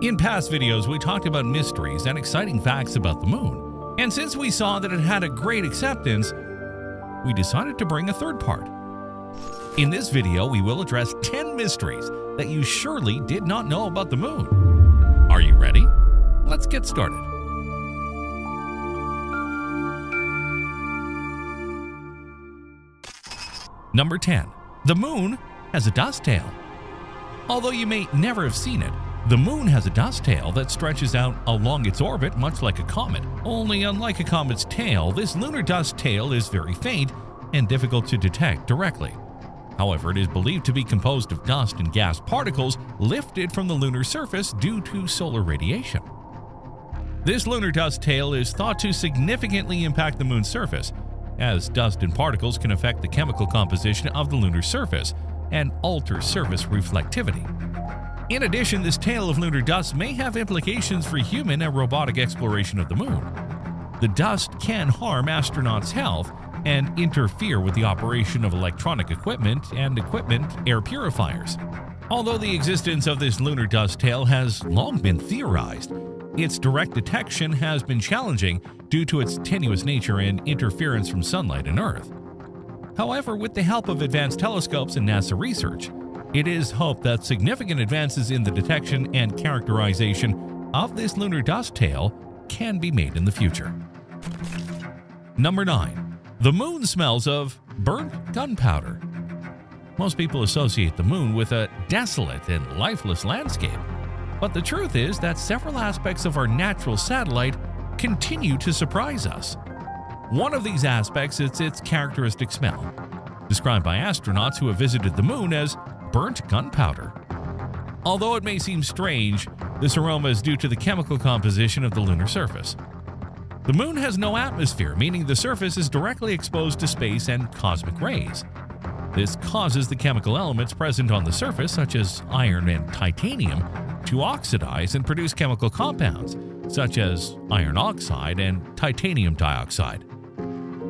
In past videos, we talked about mysteries and exciting facts about the moon. And since we saw that it had a great acceptance, we decided to bring a third part. In this video, we will address 10 mysteries that you surely did not know about the moon. Are you ready? Let's get started. Number 10. The moon has a dust tail. Although you may never have seen it, the moon has a dust tail that stretches out along its orbit much like a comet. Only unlike a comet's tail, this lunar dust tail is very faint and difficult to detect directly. However, it is believed to be composed of dust and gas particles lifted from the lunar surface due to solar radiation. This lunar dust tail is thought to significantly impact the moon's surface, as dust and particles can affect the chemical composition of the lunar surface and alter surface reflectivity. In addition, this tail of lunar dust may have implications for human and robotic exploration of the moon. The dust can harm astronauts' health and interfere with the operation of electronic equipment and equipment air purifiers. Although the existence of this lunar dust tail has long been theorized, its direct detection has been challenging due to its tenuous nature and interference from sunlight and Earth. However, with the help of advanced telescopes and NASA research, it is hoped that significant advances in the detection and characterization of this lunar dust tail can be made in the future. Number 9. The moon smells of burnt gunpowder. Most people associate the moon with a desolate and lifeless landscape, but the truth is that several aspects of our natural satellite continue to surprise us. One of these aspects is its characteristic smell, described by astronauts who have visited the moon as burnt gunpowder. Although it may seem strange, this aroma is due to the chemical composition of the lunar surface. The moon has no atmosphere, meaning the surface is directly exposed to space and cosmic rays. This causes the chemical elements present on the surface, such as iron and titanium, to oxidize and produce chemical compounds, such as iron oxide and titanium dioxide.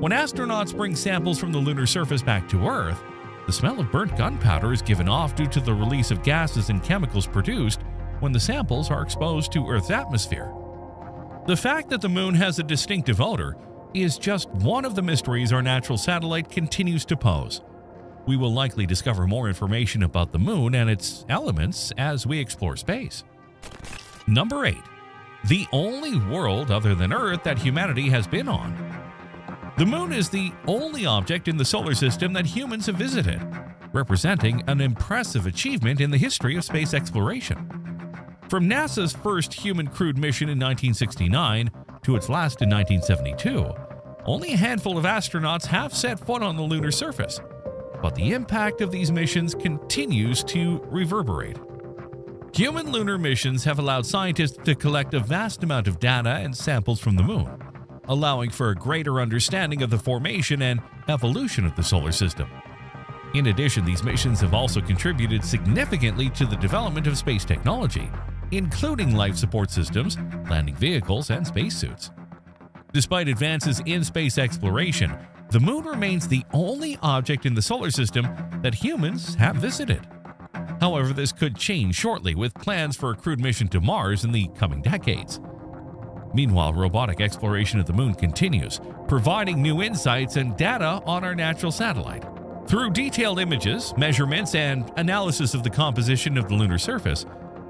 When astronauts bring samples from the lunar surface back to Earth, the smell of burnt gunpowder is given off due to the release of gases and chemicals produced when the samples are exposed to Earth's atmosphere. The fact that the moon has a distinctive odor is just one of the mysteries our natural satellite continues to pose. We will likely discover more information about the moon and its elements as we explore space. Number 8. The only world other than Earth that humanity has been on. The moon is the only object in the solar system that humans have visited, representing an impressive achievement in the history of space exploration. From NASA's first human crewed mission in 1969 to its last in 1972, only a handful of astronauts have set foot on the lunar surface, but the impact of these missions continues to reverberate. Human lunar missions have allowed scientists to collect a vast amount of data and samples from the moon, allowing for a greater understanding of the formation and evolution of the solar system. In addition, these missions have also contributed significantly to the development of space technology, including life support systems, landing vehicles, and spacesuits. Despite advances in space exploration, the moon remains the only object in the solar system that humans have visited. However, this could change shortly with plans for a crewed mission to Mars in the coming decades. Meanwhile, robotic exploration of the moon continues, providing new insights and data on our natural satellite. Through detailed images, measurements, and analysis of the composition of the lunar surface,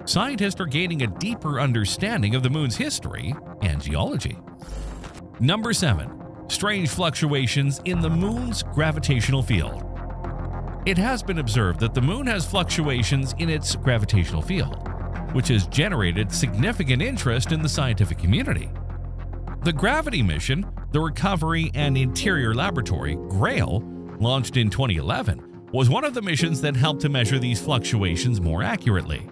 scientists are gaining a deeper understanding of the moon's history and geology. Number 7. Strange fluctuations in the moon's gravitational field. It has been observed that the moon has fluctuations in its gravitational field which has generated significant interest in the scientific community. The Gravity mission, the Recovery and Interior Laboratory, GRAIL, launched in 2011, was one of the missions that helped to measure these fluctuations more accurately.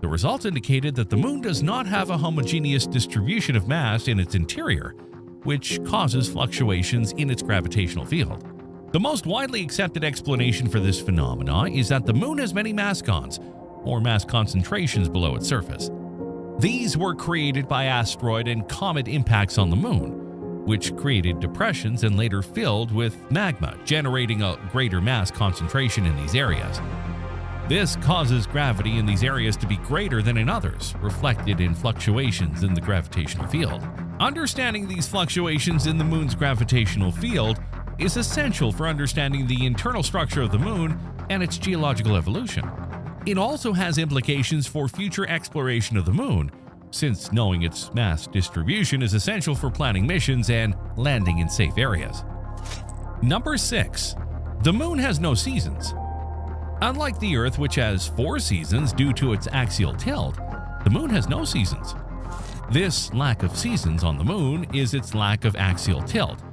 The results indicated that the Moon does not have a homogeneous distribution of mass in its interior, which causes fluctuations in its gravitational field. The most widely accepted explanation for this phenomena is that the Moon has many mascons, or mass concentrations below its surface. These were created by asteroid and comet impacts on the Moon, which created depressions and later filled with magma, generating a greater mass concentration in these areas. This causes gravity in these areas to be greater than in others, reflected in fluctuations in the gravitational field. Understanding these fluctuations in the moon's gravitational field is essential for understanding the internal structure of the moon and its geological evolution. It also has implications for future exploration of the moon, since knowing its mass distribution is essential for planning missions and landing in safe areas. Number 6. The moon has no seasons. Unlike the Earth, which has four seasons due to its axial tilt, the moon has no seasons. This lack of seasons on the moon is its lack of axial tilt.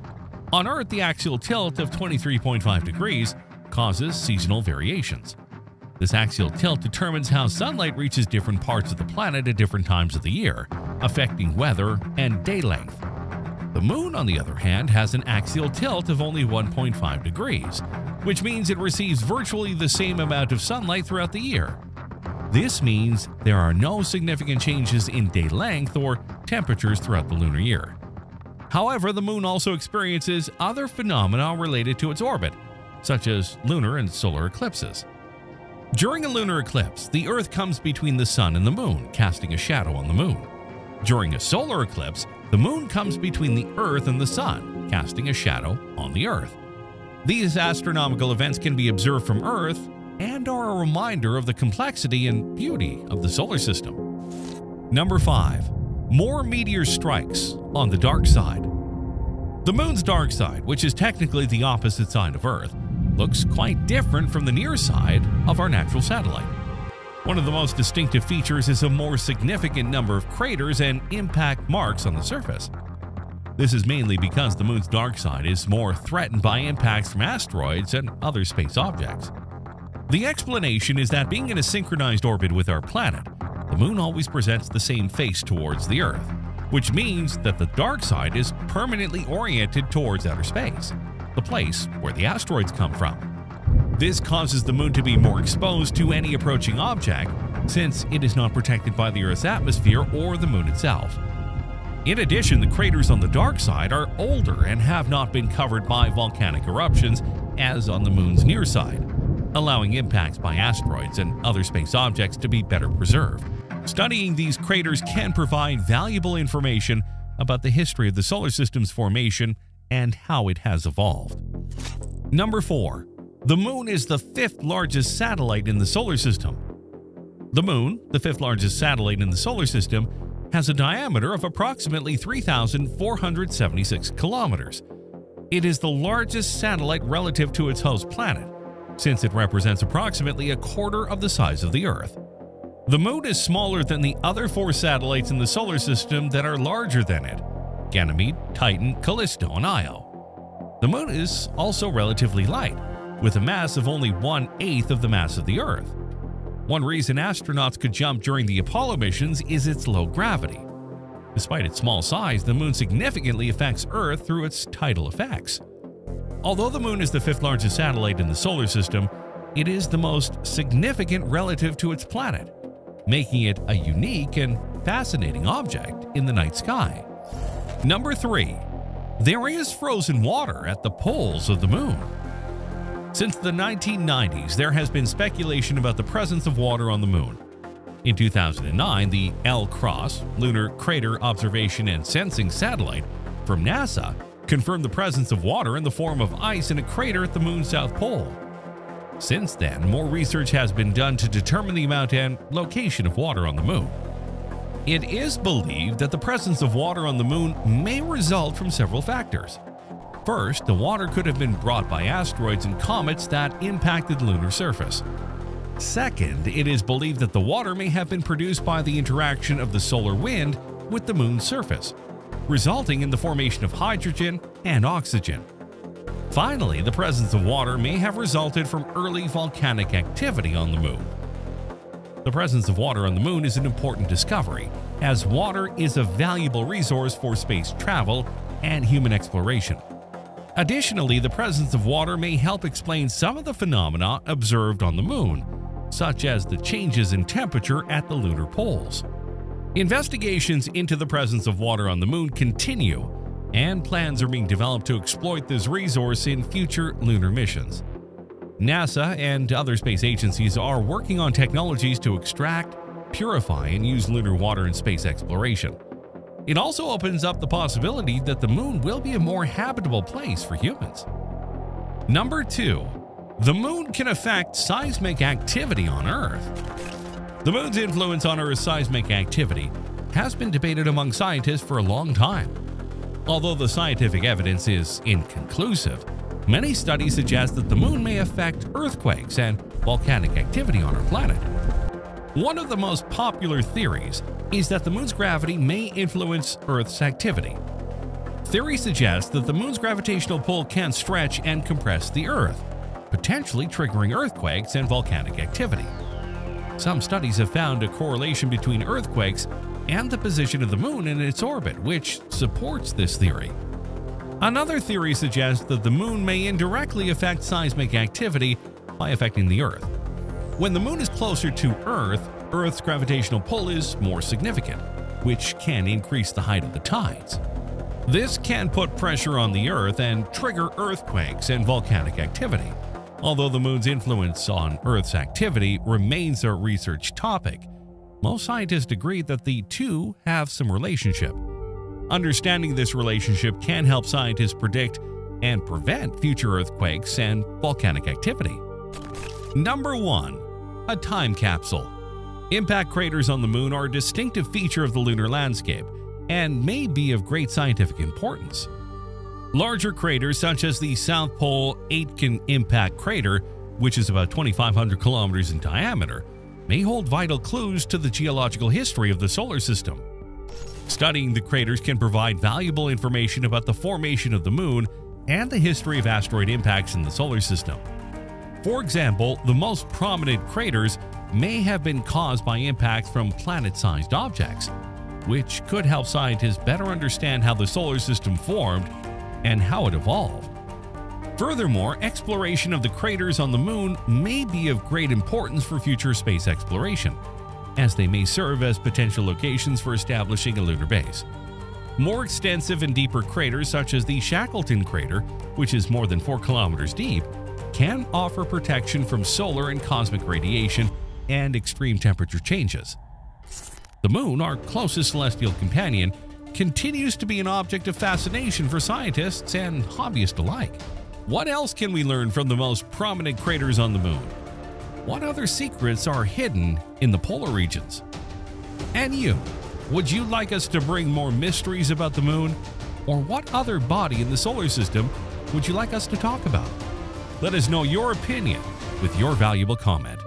On Earth, the axial tilt of 23.5 degrees causes seasonal variations. This axial tilt determines how sunlight reaches different parts of the planet at different times of the year, affecting weather and day length. The moon, on the other hand, has an axial tilt of only 1.5 degrees, which means it receives virtually the same amount of sunlight throughout the year. This means there are no significant changes in day length or temperatures throughout the lunar year. However, the moon also experiences other phenomena related to its orbit, such as lunar and solar eclipses. During a lunar eclipse, the Earth comes between the Sun and the Moon, casting a shadow on the Moon. During a solar eclipse, the Moon comes between the Earth and the Sun, casting a shadow on the Earth. These astronomical events can be observed from Earth and are a reminder of the complexity and beauty of the solar system. Number 5. More meteor strikes on the dark side. The Moon's dark side, which is technically the opposite side of Earth, looks quite different from the near side of our natural satellite. One of the most distinctive features is a more significant number of craters and impact marks on the surface. This is mainly because the moon's dark side is more threatened by impacts from asteroids and other space objects. The explanation is that being in a synchronized orbit with our planet, the moon always presents the same face towards the Earth, which means that the dark side is permanently oriented towards outer space the place where the asteroids come from. This causes the moon to be more exposed to any approaching object since it is not protected by the Earth's atmosphere or the moon itself. In addition, the craters on the dark side are older and have not been covered by volcanic eruptions as on the moon's near side, allowing impacts by asteroids and other space objects to be better preserved. Studying these craters can provide valuable information about the history of the solar system's formation and how it has evolved. Number 4. The Moon is the fifth largest satellite in the solar system. The Moon, the fifth largest satellite in the solar system, has a diameter of approximately 3,476 kilometers. It is the largest satellite relative to its host planet, since it represents approximately a quarter of the size of the Earth. The Moon is smaller than the other four satellites in the solar system that are larger than it, Ganymede, Titan, Callisto, and Io. The Moon is also relatively light, with a mass of only one-eighth of the mass of the Earth. One reason astronauts could jump during the Apollo missions is its low gravity. Despite its small size, the Moon significantly affects Earth through its tidal effects. Although the Moon is the fifth largest satellite in the solar system, it is the most significant relative to its planet, making it a unique and fascinating object in the night sky. Number 3. There is frozen water at the poles of the Moon. Since the 1990s, there has been speculation about the presence of water on the Moon. In 2009, the LCROSS Lunar Crater Observation and Sensing Satellite from NASA confirmed the presence of water in the form of ice in a crater at the Moon's south pole. Since then, more research has been done to determine the amount and location of water on the Moon. It is believed that the presence of water on the moon may result from several factors. First, the water could have been brought by asteroids and comets that impacted the lunar surface. Second, it is believed that the water may have been produced by the interaction of the solar wind with the moon's surface, resulting in the formation of hydrogen and oxygen. Finally, the presence of water may have resulted from early volcanic activity on the moon. The presence of water on the moon is an important discovery, as water is a valuable resource for space travel and human exploration. Additionally, the presence of water may help explain some of the phenomena observed on the moon, such as the changes in temperature at the lunar poles. Investigations into the presence of water on the moon continue, and plans are being developed to exploit this resource in future lunar missions. NASA and other space agencies are working on technologies to extract, purify, and use lunar water in space exploration. It also opens up the possibility that the moon will be a more habitable place for humans. Number 2. The moon can affect seismic activity on Earth. The moon's influence on Earth's seismic activity has been debated among scientists for a long time. Although the scientific evidence is inconclusive, many studies suggest that the moon may affect earthquakes and volcanic activity on our planet. One of the most popular theories is that the moon's gravity may influence Earth's activity. Theory suggests that the moon's gravitational pull can stretch and compress the Earth, potentially triggering earthquakes and volcanic activity. Some studies have found a correlation between earthquakes and the position of the moon in its orbit, which supports this theory. Another theory suggests that the moon may indirectly affect seismic activity by affecting the Earth. When the moon is closer to Earth, Earth's gravitational pull is more significant, which can increase the height of the tides. This can put pressure on the Earth and trigger earthquakes and volcanic activity. Although the moon's influence on Earth's activity remains a research topic, most scientists agree that the two have some relationship. Understanding this relationship can help scientists predict and prevent future earthquakes and volcanic activity. Number 1. A time capsule. Impact craters on the moon are a distinctive feature of the lunar landscape and may be of great scientific importance. Larger craters such as the South Pole Aitken Impact Crater, which is about 2,500 kilometers in diameter, may hold vital clues to the geological history of the solar system. Studying the craters can provide valuable information about the formation of the moon and the history of asteroid impacts in the solar system. For example, the most prominent craters may have been caused by impacts from planet-sized objects, which could help scientists better understand how the solar system formed and how it evolved. Furthermore, exploration of the craters on the moon may be of great importance for future space exploration, as they may serve as potential locations for establishing a lunar base. More extensive and deeper craters such as the Shackleton crater, which is more than 4 kilometers deep, can offer protection from solar and cosmic radiation and extreme temperature changes. The Moon, our closest celestial companion, continues to be an object of fascination for scientists and hobbyists alike. What else can we learn from the most prominent craters on the Moon? What other secrets are hidden in the polar regions? And you, would you like us to bring more mysteries about the Moon? Or what other body in the solar system would you like us to talk about? Let us know your opinion with your valuable comment.